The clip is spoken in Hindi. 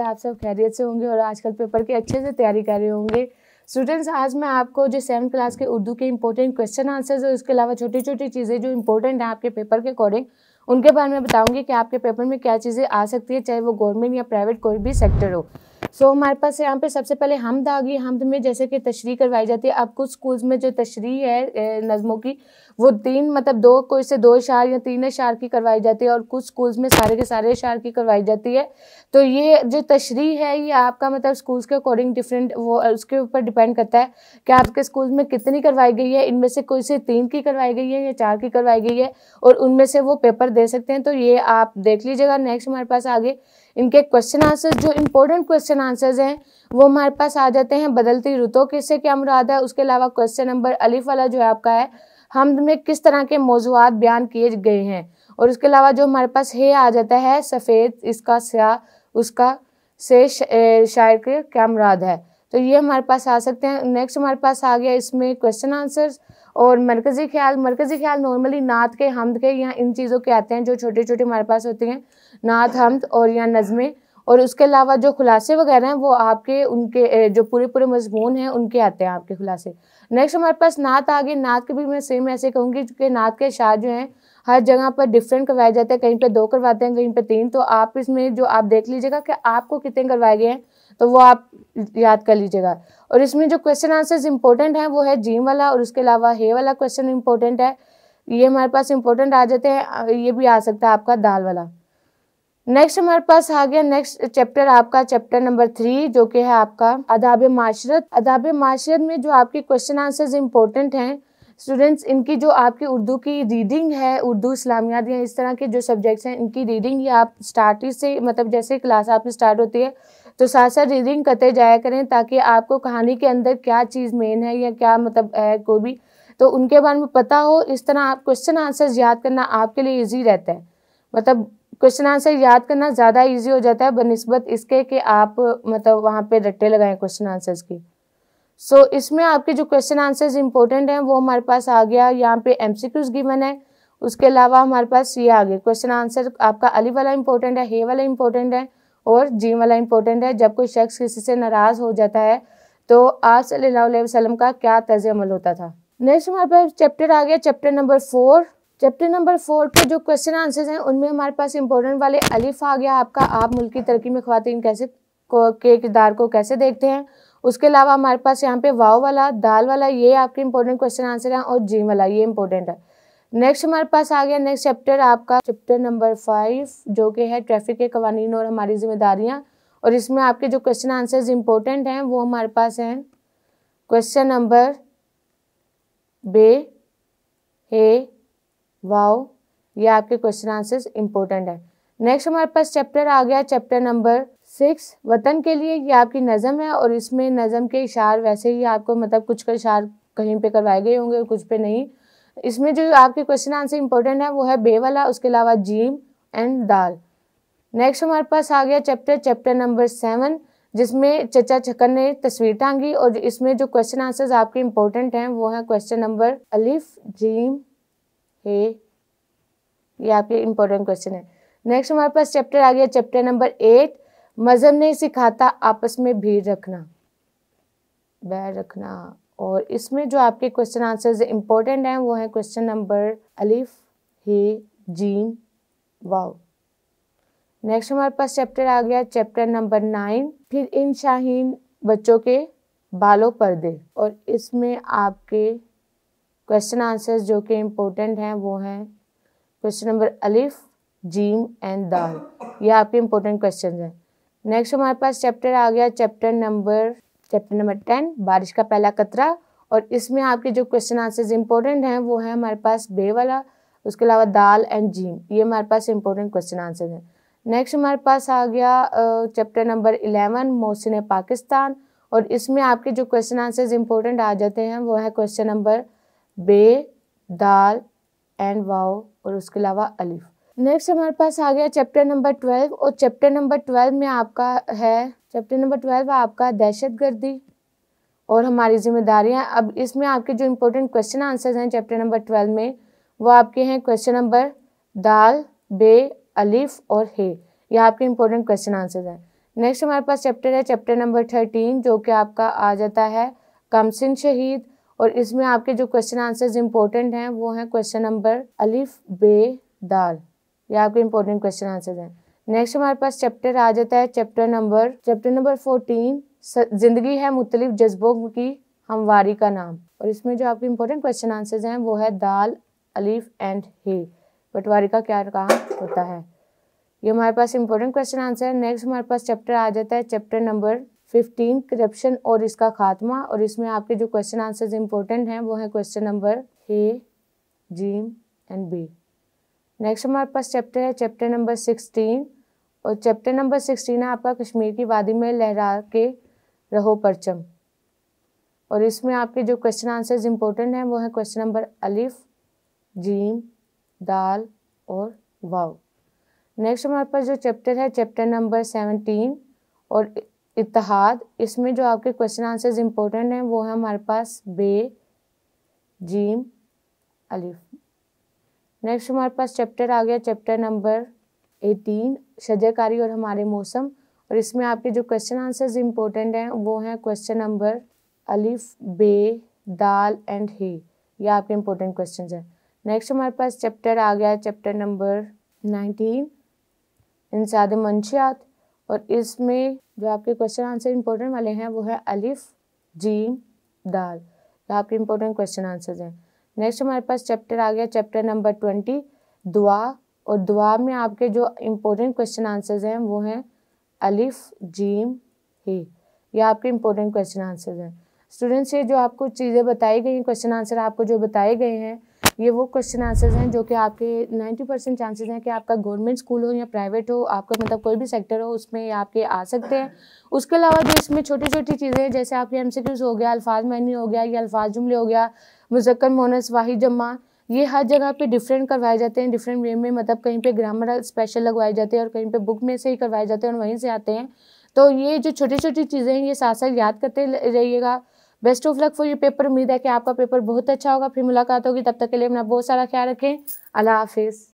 है आप सब खैरियत से होंगे और आजकल पेपर की अच्छे से तैयारी कर रहे होंगे। स्टूडेंट्स आज मैं आपको जो सेवन्थ क्लास के उर्दू के इंपॉर्टेंट क्वेश्चन आंसर्स और इसके अलावा छोटी छोटी चीज़ें जो इंपॉर्टेंट हैं आपके पेपर के अकॉर्डिंग उनके बारे में बताऊँगी कि आपके पेपर में क्या चीज़ें आ सकती है, चाहे वो गवर्नमेंट या प्राइवेट कोई भी सेक्टर हो। सो so, हमारे पास यहाँ पे सबसे पहले हमद आ गई। हमद में जैसे कि तशरी करवाई जाती है। अब कुछ स्कूल्स में जो तशरी है नज़मों की वो तीन मतलब दो कोई से दो इशार या तीन इशार की करवाई जाती है और कुछ स्कूल्स में सारे के सारे इशार की करवाई जाती है। तो ये जो तशरी है ये आपका मतलब स्कूल्स के अकॉर्डिंग डिफरेंट वो उसके ऊपर डिपेंड करता है कि आपके स्कूल में कितनी करवाई गई है। इनमें से कोई से तीन की करवाई गई है या चार की करवाई गई है और उनमें से वो पेपर दे सकते हैं। तो ये आप देख लीजिएगा। नेक्स्ट हमारे पास आगे इनके क्वेश्चन आंसर्स जो इम्पोर्टेंट क्वेश्चन आंसर्स हैं, वो हमारे पास आ जाते हैं बदलती रुतों किससे क्या मुराद है? उसके अलावा क्वेश्चन नंबर अलिफ वाला जो है आपका है, हम में किस तरह के मौजूद बयान किए गए हैं? और उसके अलावा जो हमारे पास हे आ जाता है, सफ़ेद, इसका स्या, उसका से शायर के क्या मुराद है? तो ये हमारे पास आ सकते हैं। नेक्स्ट हमारे पास आ गया इसमें क्वेश्चन आंसर्स और मरकज़ी ख्याल। मरकज़ी ख्याल नॉर्मली नात के हमद के या इन चीज़ों के आते हैं जो छोटे छोटे हमारे पास होती हैं। नात हमद और या नज़में। और उसके अलावा जो खुलासे वगैरह हैं, वो आपके, उनके जो पूरे पूरे मजमून हैं, उनके आते हैं आपके खुलासे। नेक्स्ट हमारे पास नात आ गए। नात के भी मैं सेम ऐसे कहूँगी कि नात के शाह जो हैं, हर जगह पर डिफरेंट करवाए जाते हैं। कहीं पे दो करवाते हैं, कहीं पे तीन। तो आप इसमें जो आप देख लीजिएगा कि आपको कितने करवाए गए हैं। तो वो आप याद कर लीजिएगा। और इसमें जो क्वेश्चन आंसर्स इंपॉर्टेंट हैं, वो है जीम वाला और उसके अलावा हे वाला क्वेश्चन इंपॉर्टेंट है। ये हमारे पास इंपॉर्टेंट आ जाते हैं ये भी आ सकता है आपका दाल वाला। नेक्स्ट हमारे पास आ गया नेक्स्ट चैप्टर आपका चैप्टर नंबर थ्री जो कि है आपका अदाब माशरत। अदाब माशरत में जो आपके क्वेश्चन आंसर्स इंपॉर्टेंट हैं स्टूडेंट्स इनकी जो आपकी उर्दू की रीडिंग है, उर्दू इस्लामियात या इस तरह के जो सब्जेक्ट्स हैं, इनकी रीडिंग या आप स्टार्टिंग से मतलब जैसे क्लास आपकी स्टार्ट होती है तो साथ साथ रीडिंग करते जाया करें ताकि आपको कहानी के अंदर क्या चीज़ मेन है या क्या मतलब है कोई भी। तो उनके बारे में पता हो इस तरह आप क्वेश्चन आंसर्स याद करना आपके लिए ईजी रहता है। मतलब क्वेश्चन आंसर याद करना ज़्यादा ईजी हो जाता है बनस्बत इसके कि आप मतलब वहाँ पे रट्टे लगाएँ क्वेश्चन आंसर्स की। सो so, इसमें आपके जो क्वेश्चन आंसर्स इंपॉर्टेंट हैं वो हमारे पास आ गया। यहाँ पे एम सी क्यूज गिवन है। उसके अलावा हमारे पास ये आ गया क्वेश्चन आंसर आपका अली वाला इंपॉर्टेंट है हे वाला इंपॉर्टेंट है। और जी वाला इंपॉर्टेंट है। जब कोई शख्स किसी से नाराज़ हो जाता है तो आज सल्लल्लाहु का क्या तर्ज अमल होता था? नेक्स्ट हमारे पास चैप्टर आ गया chapter number four chapter number four के जो क्वेश्चन आंसर्स हैं, उनमें हमारे पास इंपॉर्टेंट वाले अलिफ आ गया आपका। आप मुल्क की तरक्की में खातन कैसे, को, के किरदार को कैसे देखते हैं? उसके अलावा हमारे पास यहाँ पे वाव वाला, दाल वाला, ये आपके इंपॉर्टेंट क्वेश्चन आंसर हैं और जी वाला, ये इंपॉर्टेंट है। नेक्स्ट हमारे पास आ गया नेक्स्ट चैप्टर आपका चैप्टर नंबर फाइव जो कि है ट्रैफ़िक के कवानीन और हमारी जिम्मेदारियाँ। और इसमें आपके जो क्वेश्चन आंसर्स इंपॉर्टेंट हैं, वो हमारे पास हैं। क्वेश्चन नंबर बे, हे, वाओ, ये आपके क्वेश्चन आंसर्स इंपॉर्टेंट हैं। नेक्स्ट हमारे पास चैप्टर आ गया चैप्टर नंबर सिक्स वतन के लिए ये आपकी नज़म है और इसमें नज़म के इशार वैसे ही आपको मतलब कुछ का इशार कहीं पे करवाए गए होंगे कुछ पे नहीं। इसमें जो आपके क्वेश्चन आंसर इंपॉर्टेंट है, वो है बे वाला, उसके अलावा जीम एंड दाल। नेक्स्ट हमारे पास आ गया चैप्टर चैप्टर नंबर सेवन जिसमें चचा छक्कर ने तस्वीर टांगी और इसमें जो क्वेश्चन आंसर्स आपके इंपॉर्टेंट हैं, वो है क्वेश्चन नंबर अलिफ, जीम, हे, ये आपके इंपॉर्टेंट क्वेश्चन है। नेक्स्ट हमारे पास चैप्टर आ गया चैप्टर नंबर एट मज़हब नहीं सिखाता आपस में भीड़ रखना। बैर रखना। और इसमें जो आपके क्वेश्चन आंसर्स इम्पोर्टेंट हैं, वो हैं क्वेश्चन नंबर अलिफ, हे जीम वाओ नेक्स्ट हमारे पास चैप्टर आ गया चैप्टर नंबर नाइन फिर इन शाहीन बच्चों के बालों पर्दे। और इसमें आपके क्वेश्चन आंसर्स जो कि इम्पोर्टेंट हैं, वो हैं क्वेश्चन नंबर अलिफ जीम एंड दाल। ये आपके इम्पोर्टेंट क्वेश्चन हैं। नेक्स्ट हमारे पास चैप्टर आ गया chapter number chapter number ten बारिश का पहला कतरा। और इसमें आपके जो क्वेश्चन आंसर्स इंपॉर्टेंट हैं, वो है हमारे पास बे वाला, उसके अलावा दाल एंड जीम, ये हमारे पास इंपॉर्टेंट क्वेश्चन आंसर हैं। नेक्स्ट हमारे पास आ गया chapter number eleven Mohsin Pakistan. और इसमें आपके जो क्वेश्चन आंसर्स इंपॉर्टेंट आ जाते हैं, वो है क्वेश्चन नंबर बे, दाल एंड वाओ, और उसके अलावा अलिफ। नेक्स्ट हमारे पास आ गया चैप्टर नंबर ट्वेल्व, और चैप्टर नंबर ट्वेल्व में आपका है, चैप्टर नंबर ट्वेल्व आपका दहशत गर्दी और हमारी जिम्मेदारियाँ। अब इसमें आपके जो इम्पोर्टेंट क्वेश्चन आंसर्स हैं चैप्टर नंबर ट्वेल्व में, वो आपके हैं क्वेश्चन नंबर दाल, बे, अलिफ और हे। ये आपके इम्पोर्टेंट क्वेश्चन आंसर्स हैं। नेक्स्ट हमारे पास चैप्टर है चैप्टर नंबर थर्टीन, जो कि आपका आ जाता है कमसिन शहीद, और इसमें आपके जो क्वेश्चन आंसर्स इंपॉर्टेंट हैं, वो हैं क्वेश्चन नंबर अलिफ, बे, दाल। ये आपके इंपॉर्टेंट क्वेश्चन आंसर हैं। नेक्स्ट हमारे पास चैप्टर आ जाता है chapter number chapter number fourteen ज़िंदगी है मुख्तलिफ़ जज्बों की हमवारी का नाम। और इसमें जो आपके इंपॉर्टेंट क्वेश्चन आंसर्स हैं, वो है दाल, अलीफ एंड हे। पटवारी का क्या कहा होता है? ये हमारे पास इंपॉर्टेंट क्वेश्चन आंसर है। नेक्स्ट हमारे पास चैप्टर आ जाता है चैप्टर नंबर फिफ्टीन करप्शन और इसका खात्मा। और इसमें आपके जो क्वेश्चन आंसर्स इंपॉर्टेंट हैं, वो है क्वेश्चन नंबर हे जीम एंड बी नेक्स्ट हमारे पास चैप्टर है चैप्टर नंबर सिक्सटीन और चैप्टर नंबर सिक्सटीन है, आपका कश्मीर की वादी में लहरा के रहो परचम। और इसमें आपके जो क्वेश्चन आंसर्स इंपॉर्टेंट हैं, वो है क्वेश्चन नंबर अलिफ जीम दाल और वाव नेक्स्ट हमारे पास जो चैप्टर है चैप्टर नंबर सेवनटीन और इतिहाद इसमें जो आपके क्वेश्चन आंसर्स इंपॉर्टेंट हैं, वो है हमारे पास बे जीम अलिफ नेक्स्ट हमारे पास चैप्टर आ गया चैप्टर नंबर एटीन शजरकारी और हमारे मौसम। और इसमें आपके जो क्वेश्चन आंसर्स इंपॉर्टेंट हैं, वो हैं क्वेश्चन नंबर अलिफ, बे, दाल एंड हे। ये आपके इंपॉर्टेंट क्वेश्चन हैं। नेक्स्ट हमारे पास चैप्टर आ गया चैप्टर नंबर नाइनटीन इंसाद मंशियात। और इसमें जो आपके क्वेश्चन आंसर इंपॉर्टेंट वाले हैं, वो है अलिफ जीम दाल। ये आपके इम्पोर्टेंट क्वेश्चन आंसर्स हैं। नेक्स्ट हमारे पास चैप्टर आ गया चैप्टर नंबर ट्वेंटी दुआ। और दुआ में आपके जो इम्पोर्टेंट क्वेश्चन आंसर्स हैं, वो हैं अलिफ, जीम, ही। ये आपके इम्पोर्टेंट क्वेश्चन आंसर्स हैं। स्टूडेंट्स ये जो आपको चीज़ें बताई गई हैं क्वेश्चन आंसर आपको जो बताए गए हैं ये वो क्वेश्चन आंसर्स हैं जो कि आपके 90 परसेंट चांसेस हैं कि आपका गवर्नमेंट स्कूल हो या प्राइवेट हो, आपका मतलब कोई भी सेक्टर हो, उसमें आपके आ सकते हैं। उसके अलावा जो इसमें छोटी छोटी चीज़ें जैसे आपके एम हो गया, अल्फाज मैनी हो गया, या अल्फाज जुमले हो गया, मुजक्कर, मोनस, वाहिद जमा ये हर जगह पे डिफरेंट करवाए जाते हैं डिफरेंट वे में मतलब कहीं पे ग्रामर स्पेशल लगवाए जाते हैं और कहीं पे बुक में से ही करवाए जाते हैं और वहीं से आते हैं। तो ये जो छोटी छोटी चीज़ें हैं, ये साथ साथ याद करते रहिएगा। Best of luck for you paper. उम्मीद है कि आपका पेपर बहुत अच्छा होगा। फिर मुलाकात होगी। तब तक के लिए अपना बहुत सारा ख्याल रखें। अल्लाह हाफिज़।